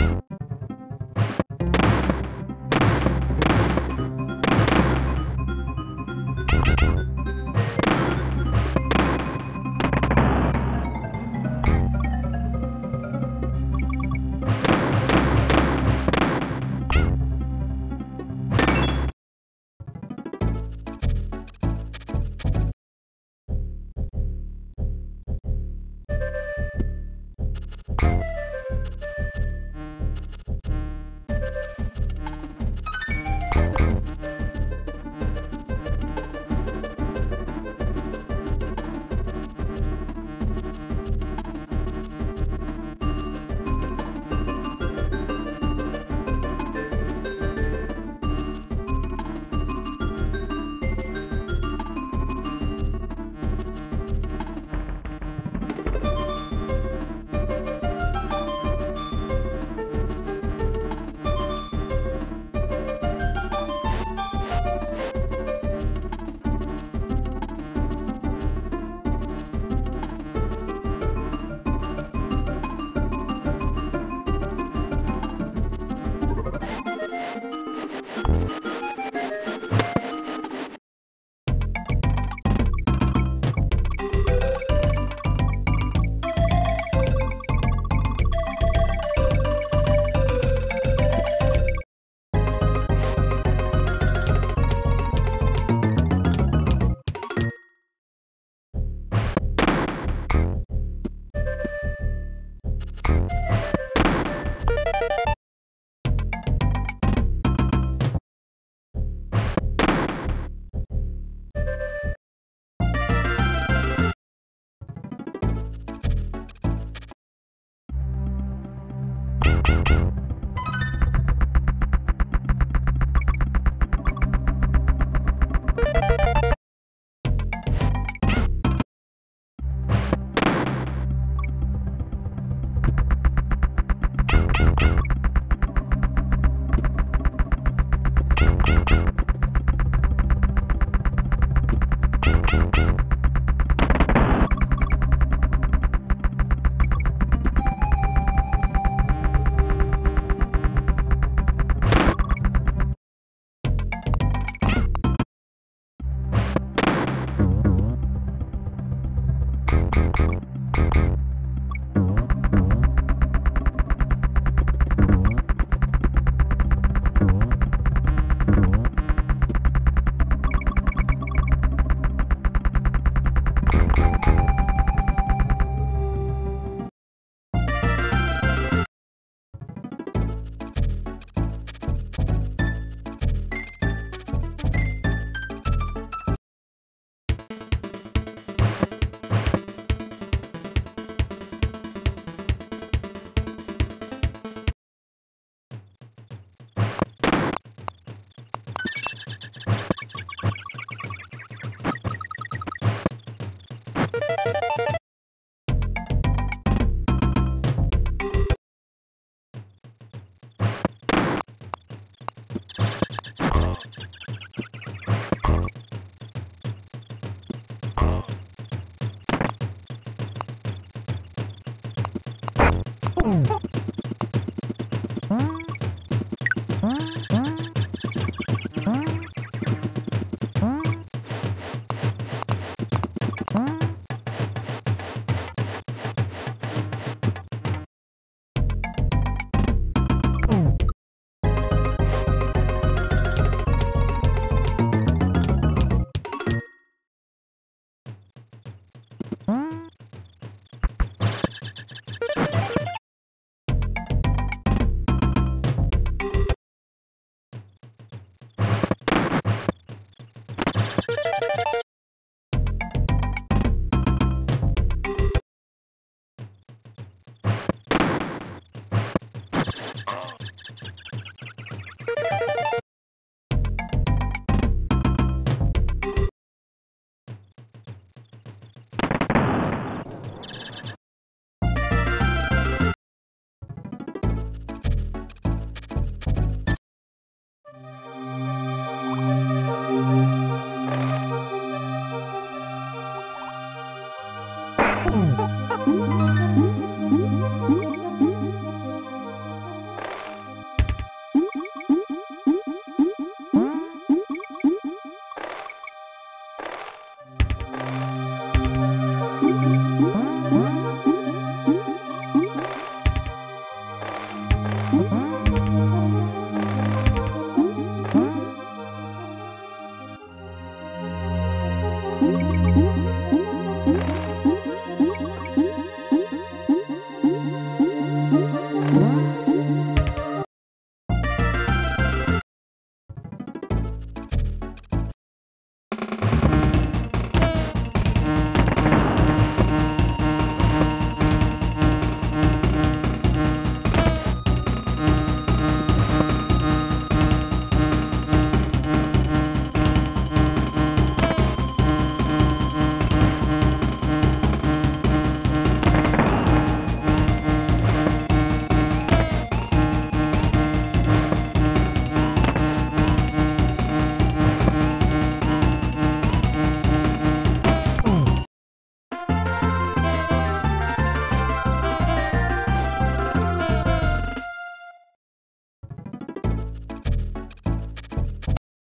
you Ooh.